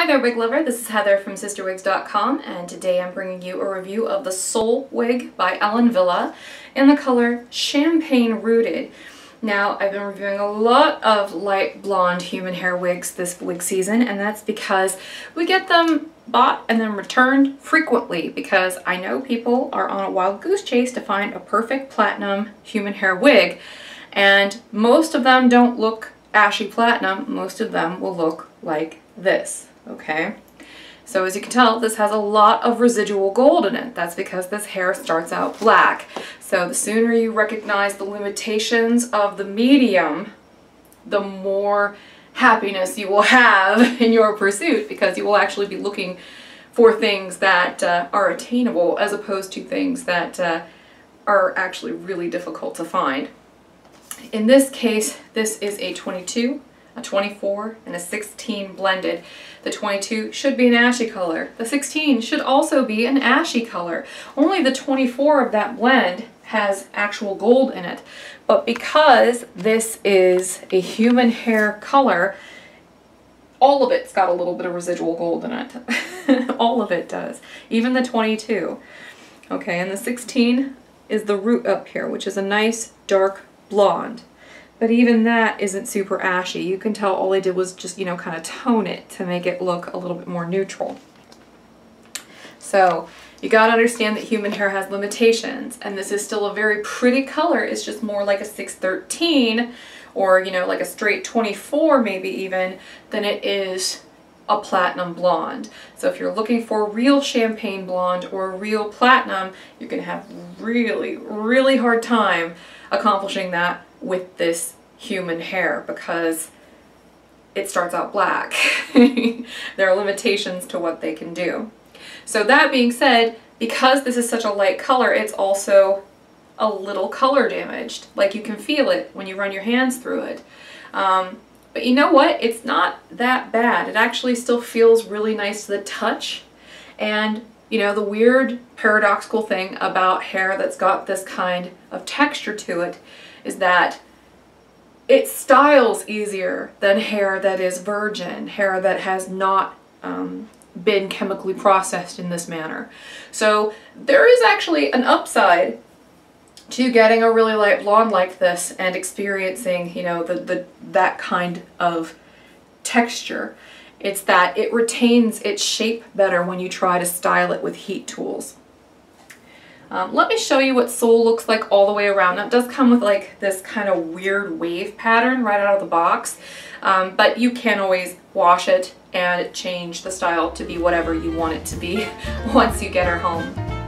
Hi there wig lover, this is Heather from cysterwigs.com and today I'm bringing you a review of the Soul wig by Ellen Wille in the color Champagne Rooted. Now I've been reviewing a lot of light blonde human hair wigs this wig season and that's because we get them bought and then returned frequently because I know people are on a wild goose chase to find a perfect platinum human hair wig and most of them don't look ashy platinum, most of them will look like this okay? So as you can tell, this has a lot of residual gold in it. That's because this hair starts out black. So the sooner you recognize the limitations of the medium, the more happiness you will have in your pursuit because you will actually be looking for things that uh, are attainable as opposed to things that uh, are actually really difficult to find. In this case, this is a 22 a 24, and a 16 blended. The 22 should be an ashy color. The 16 should also be an ashy color. Only the 24 of that blend has actual gold in it. But because this is a human hair color, all of it's got a little bit of residual gold in it. all of it does. Even the 22. Okay, and the 16 is the root up here, which is a nice dark blonde. But even that isn't super ashy. You can tell all I did was just, you know, kind of tone it to make it look a little bit more neutral. So you gotta understand that human hair has limitations and this is still a very pretty color. It's just more like a 613 or, you know, like a straight 24 maybe even than it is a platinum blonde. So if you're looking for real champagne blonde or real platinum, you're gonna have really, really hard time accomplishing that with this human hair because it starts out black. there are limitations to what they can do. So that being said, because this is such a light color, it's also a little color damaged. Like you can feel it when you run your hands through it. Um, but you know what? It's not that bad. It actually still feels really nice to the touch. And you know, the weird paradoxical thing about hair that's got this kind of texture to it is that it styles easier than hair that is virgin, hair that has not um, been chemically processed in this manner. So there is actually an upside to getting a really light blonde like this and experiencing, you know, the, the that kind of texture. It's that it retains its shape better when you try to style it with heat tools. Um, let me show you what Soul looks like all the way around. Now it does come with like this kind of weird wave pattern right out of the box, um, but you can always wash it and change the style to be whatever you want it to be once you get her home.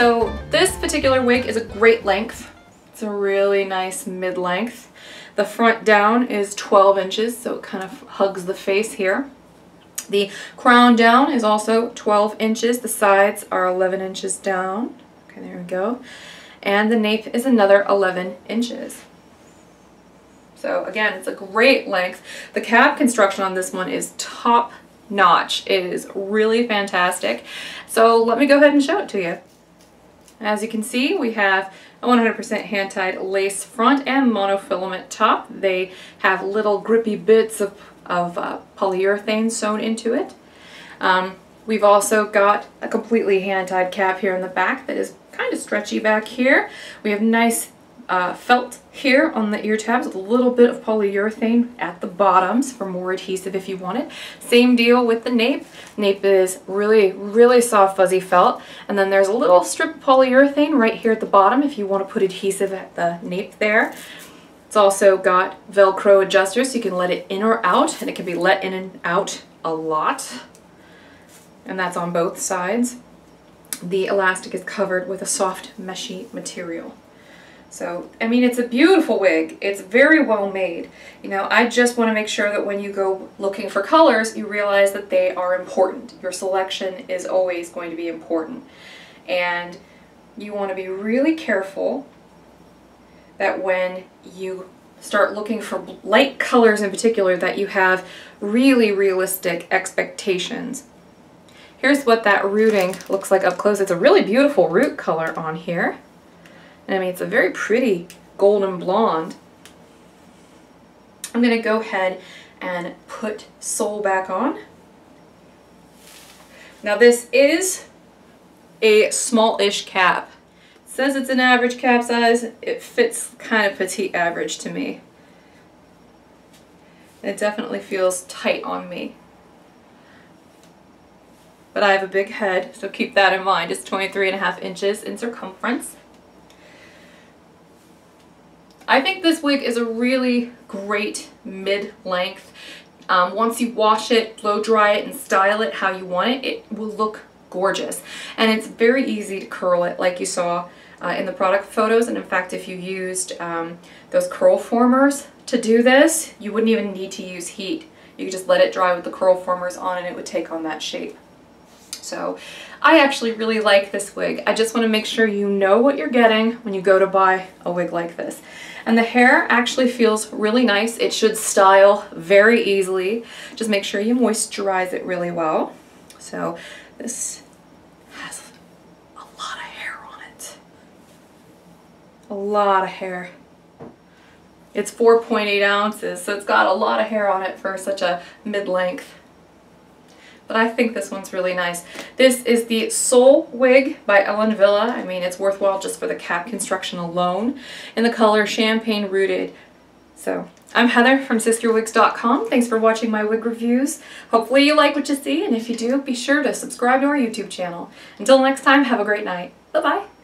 So this particular wig is a great length. It's a really nice mid-length. The front down is 12 inches, so it kind of hugs the face here. The crown down is also 12 inches. The sides are 11 inches down. Okay, there we go. And the nape is another 11 inches. So again, it's a great length. The cap construction on this one is top notch. It is really fantastic. So let me go ahead and show it to you. As you can see, we have a 100% hand-tied lace front and monofilament top. They have little grippy bits of, of uh, polyurethane sewn into it. Um, we've also got a completely hand-tied cap here in the back that is kind of stretchy back here. We have nice uh, felt here on the ear tabs with a little bit of polyurethane at the bottoms for more adhesive if you want it. Same deal with the nape. Nape is really, really soft fuzzy felt. And then there's a little strip of polyurethane right here at the bottom if you want to put adhesive at the nape there. It's also got Velcro adjusters so you can let it in or out and it can be let in and out a lot. And that's on both sides. The elastic is covered with a soft meshy material. So, I mean, it's a beautiful wig. It's very well made. You know, I just want to make sure that when you go looking for colors, you realize that they are important. Your selection is always going to be important. And you want to be really careful that when you start looking for light colors in particular that you have really realistic expectations. Here's what that rooting looks like up close. It's a really beautiful root color on here. And I mean, it's a very pretty golden blonde. I'm gonna go ahead and put Soul back on. Now this is a small-ish cap. It says it's an average cap size. It fits kind of petite average to me. It definitely feels tight on me. But I have a big head, so keep that in mind. It's 23 and a half inches in circumference. I think this wig is a really great mid-length. Um, once you wash it, blow dry it, and style it how you want it, it will look gorgeous. And it's very easy to curl it like you saw uh, in the product photos. And in fact, if you used um, those curl formers to do this, you wouldn't even need to use heat. You could just let it dry with the curl formers on and it would take on that shape. So I actually really like this wig. I just want to make sure you know what you're getting when you go to buy a wig like this. And the hair actually feels really nice. It should style very easily. Just make sure you moisturize it really well. So this has a lot of hair on it. A lot of hair. It's 4.8 ounces, so it's got a lot of hair on it for such a mid-length but I think this one's really nice. This is the Soul Wig by Ellen Wille. I mean, it's worthwhile just for the cap construction alone in the color Champagne Rooted. So I'm Heather from cysterwigs.com. Thanks for watching my wig reviews. Hopefully you like what you see, and if you do, be sure to subscribe to our YouTube channel. Until next time, have a great night. Bye-bye.